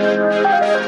Música